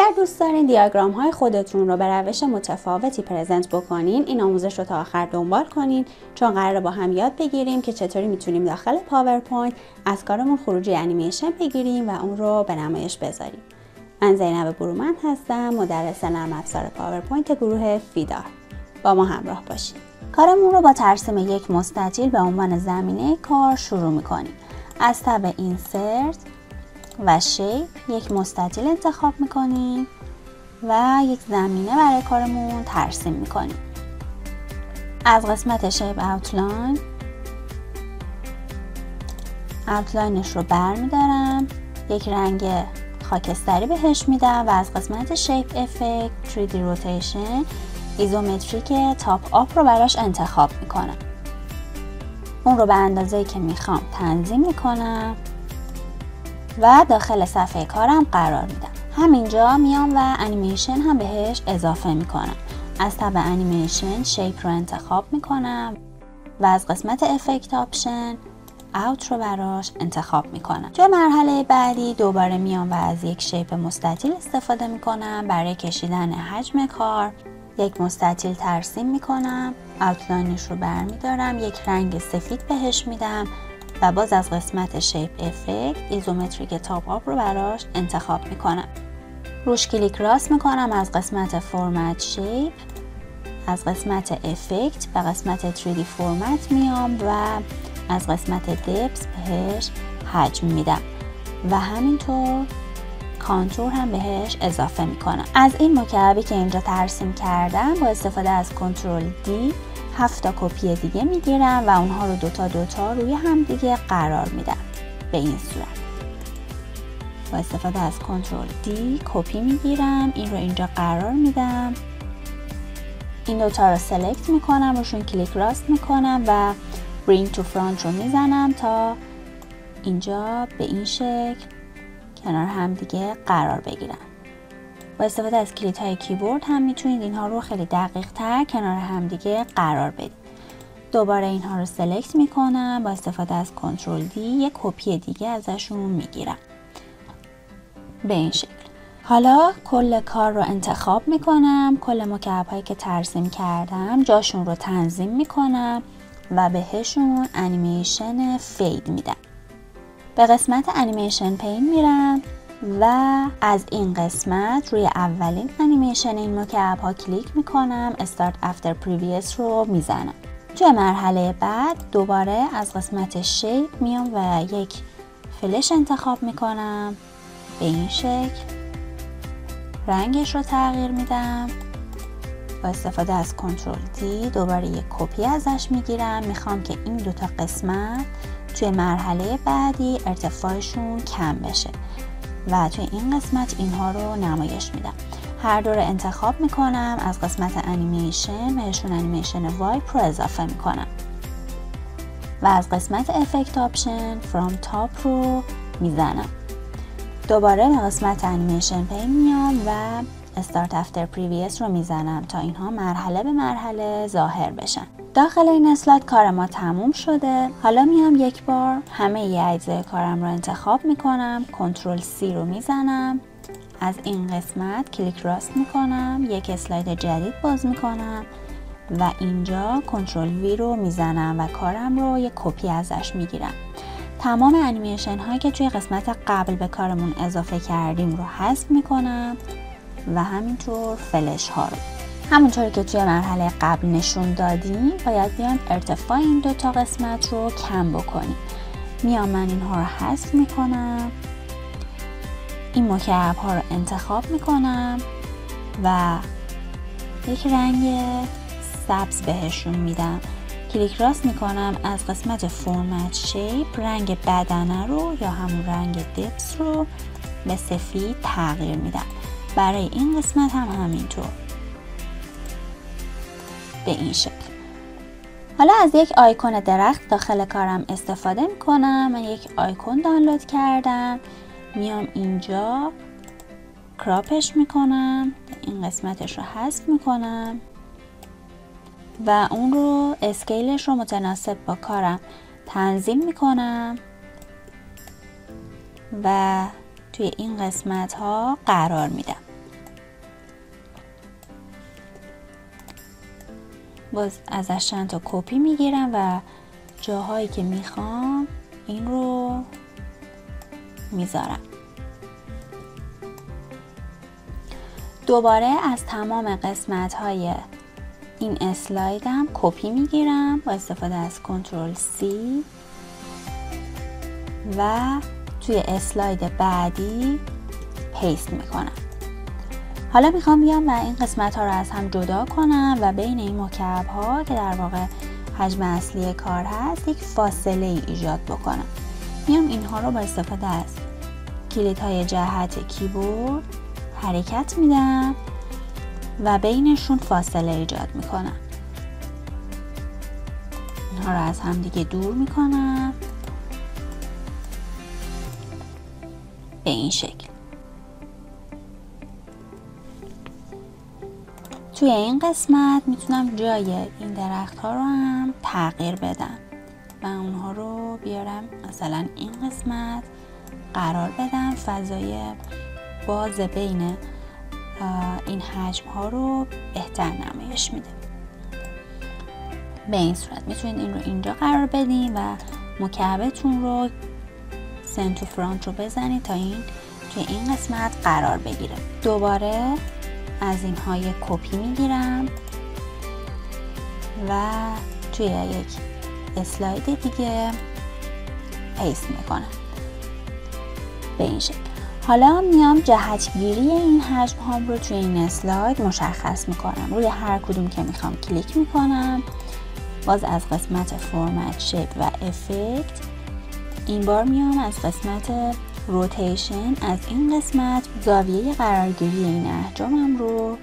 اگر دوست دارین دیاگرام های خودتون رو به روش متفاوتی present بکنین این آموزش رو تا آخر دنبال کنین چون قراره با هم یاد بگیریم که چطوری می‌تونیم داخل پاورپوینت از کارمون خروجی انیمیشن بگیریم و اون رو به نمایش بذاریم. من زینب برومند هستم مدرس نرم افزار پاورپوینت گروه فیدار با ما همراه باشید کارمون رو با ترسیم یک مستطیل به عنوان زمینه کار شروع می‌کنیم. از tab insert و shape یک مستطیل انتخاب می‌کنیم و یک زمینه برای کارمون ترسیم می‌کنیم. از قسمت shape outline outline ش رو بر میدارم یک رنگ خاکستری بهش میدم و از قسمت shape effect 3D rotation isometric top up رو براش انتخاب می‌کنم. اون رو به اندازه که می‌خوام تنظیم می‌کنم. و داخل صفحه کارم قرار میدم. همینجا میام و انیمیشن هم بهش اضافه می‌کنم. از tab animation shape رو انتخاب می‌کنم و از قسمت effect option out رو براش انتخاب می‌کنم. توی مرحله بعدی دوباره میام و از یک shape مستطیل استفاده می‌کنم. برای کشیدن حجم کار یک مستطیل ترسیم می‌کنم. outline ش رو برمیدارم. یک رنگ سفید بهش میدم. و باز از قسمت shape effect isometric top up رو براش انتخاب می‌کنم. روش کلیک راست می‌کنم از قسمت format shape از قسمت effect به قسمت 3D فرمت میام و از قسمت depth بهش حجم میدم. و همینطور contour هم بهش اضافه می‌کنم. از این مکعبی که اینجا ترسیم کردم با استفاده از control D هفت تا کپی دیگه می‌گیرم و اونها رو دوتا دوتا روی هم دیگه قرار میدم به این صورت. با استفاده از control D کپی می‌گیرم. این رو اینجا قرار میدم. این دوتا رو select می‌کنم روشون کلیک راست می‌کنم و bring to front رو می‌زنم تا اینجا به این شکل کنار هم دیگه قرار بگیرم با استفاده از کلیت های کیبورد هم می‌تونید اینها رو خیلی دقیق تر کنار همدیگه قرار بدید. دوباره اینها رو سلکت می‌کنم با استفاده از کنترل دی یک کپی دیگه ازشون می‌گیرم. به این شکل. حالا کل کار رو انتخاب می‌کنم. کل مکعب هایی که ترسیم کردم جاشون رو تنظیم می‌کنم و بهشون انیمیشن fade میدم. به قسمت animation pane میرم. و از این قسمت روی اولین انیمیشن این مکعب ها کلیک می‌کنم. start after previous رو می‌زنم. توی مرحله بعد دوباره از قسمت shape میام و یک فلش انتخاب می‌کنم. به این شکل رنگش رو تغییر میدم. با استفاده از control D دوباره یک کپی ازش می‌گیرم. می‌خوام که این دوتا قسمت توی مرحله بعدی ارتفاعشون کم بشه. و توی این قسمت اینها رو نمایش میدم. هر دو رو انتخاب می‌کنم از قسمت انیمیشن بهشون انیمیشن wipe رو اضافه می‌کنم. و از قسمت effect option from top رو می‌زنم. دوباره به قسمت animation pane میام و start after previous رو می‌زنم تا اینها مرحله به مرحله ظاهر بشن. داخل این اسلاید کار ما تموم شده. حالا میام یک بار همه ی اجزای کارم رو انتخاب می‌کنم. control C رو می‌زنم. از این قسمت کلیک راست می‌کنم. یک اسلاید جدید باز می‌کنم. و اینجا control V رو می‌زنم و کارم رو یک کپی ازش می‌گیرم. تمام انیمیشن هایی که توی قسمت قبل به کارمون اضافه کردیم رو حذف می‌کنم. و همینطور فلش ها رو. همونطوری که توی مرحله قبل نشون دادیم باید بیان ارتفاع این دو تا قسمت رو کم بکنیم. میام من اینها رو حذف می‌کنم. این مکعب ها رو انتخاب می‌کنم و یک رنگ سبز بهشون میدم. کلیک راست می‌کنم از قسمت فرمت شیپ رنگ بدنه رو یا همون رنگ دپس رو به سفید تغییر میدم. برای این قسمت هم همینطور. به این شکل. حالا از یک آیکون درخت داخل کارم استفاده می‌کنم. من یک آیکون دانلود کردم. میام اینجا. کراپش می‌کنم. این قسمتش رو حذف می‌کنم. و اون رو اسکیلش رو متناسب با کارم تنظیم می‌کنم. و توی این قسمت ها قرار میدم. باز از چند تا کپی می‌گیرم و جاهایی که می‌خوام این رو می‌ذارم. دوباره از تمام قسمت های این اسلایدم کپی می‌گیرم با استفاده از control C و توی اسلاید بعدی paste می‌کنم. حالا می‌خوام بیام و این قسمت ها رو از هم جدا کنم و بین این مکعب ها که در واقع حجم اصلی کار هست یک فاصله ای ایجاد بکنم. میام اینها رو با استفاده از کلید های جهت کیبورد حرکت میدم و بینشون فاصله ایجاد می‌کنم. اینها رو از هم دیگه دور می‌کنم. به این شکل. توی این قسمت می‌تونم جای این درخت ها رو هم تغییر بدم و اونها رو بیارم مثلا این قسمت قرار بدم فضای باز بین این حجم ها رو بهتر نمایش میده. به این صورت می‌تونید این رو اینجا قرار بدین و مکعبتون رو سنتو فرانت رو بزنید تا این توی این قسمت قرار بگیره. دوباره از این های کپی می‌گیرم و توی یک اسلاید دیگه paste می‌کنم. به این شکل. حالا میام جهتگیری این حجم هام رو توی این اسلاید مشخص می‌کنم. روی هر کدوم که می‌خوام کلیک می‌کنم. باز از قسمت format shape و effect این بار میام از قسمت rotation از این قسمت زاویه قرارگیری این احجامم رو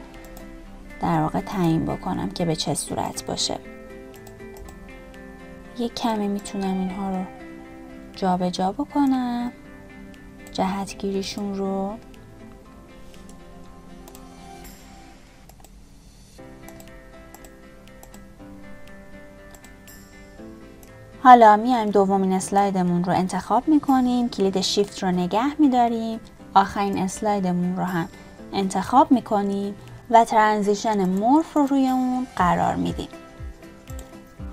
در واقع تعیین بکنم که به چه صورت باشه. یک کمی می‌تونم اینها رو جابجا جا بکنم. جهتگیریشون رو حالا میایم دومین اسلایدمون رو انتخاب می‌کنیم. کلید شیفت رو نگه میداریم. آخرین اسلایدمون رو هم انتخاب می‌کنیم و transition morph رو روی اون قرار میدیم.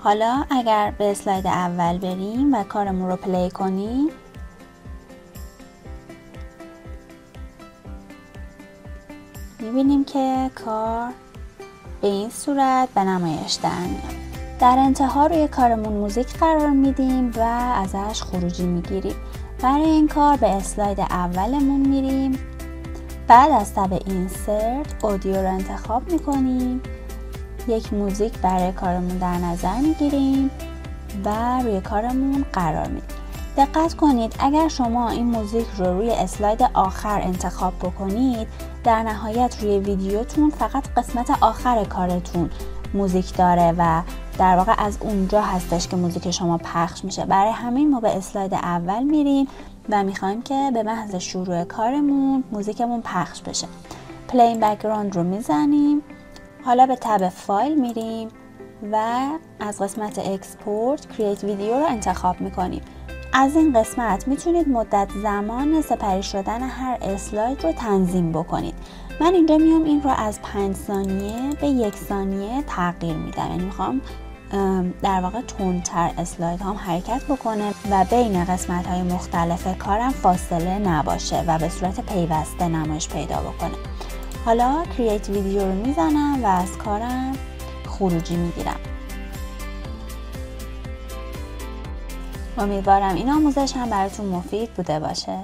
حالا اگر به اسلاید اول بریم و کارمون رو play کنیم می‌بینیم که کار به این صورت به نمایش در میاد. در انتها روی کارمون موزیک قرار میدیم و ازش خروجی می‌گیریم. برای این کار به اسلاید اولمون میریم. بعد از تب اینسرت اودیو رو انتخاب می‌کنیم. یک موزیک برای کارمون در نظر می‌گیریم و روی کارمون قرار میدیم. دقت کنید اگر شما این موزیک رو روی اسلاید آخر انتخاب بکنید در نهایت روی ویدیوتون فقط قسمت آخر کارتون موزیک داره و در واقع از اونجا هستش که موزیک شما پخش میشه. برای همین ما به اسلاید اول میریم و می‌خوایم که به محض شروع کارمون موزیکمون پخش بشه. play in background رو می‌زنیم. حالا به tab file میریم و از قسمت export create video رو انتخاب می‌کنیم. از این قسمت می‌تونید مدت زمان سپری شدن هر اسلاید رو تنظیم بکنید. من اینجا میام این رو از 5 ثانیه به یک ثانیه تغییر میدم. یعنی می‌خوام در واقع تندتر اسلاید هم حرکت بکنه و بین قسمت های مختلف کارم فاصله نباشه و به صورت پیوسته نمایش پیدا بکنه. حالا کرییت ویدیو رو می‌زنم و از کارم خروجی می‌گیرم. امیدوارم این آموزش هم براتون مفید بوده باشه.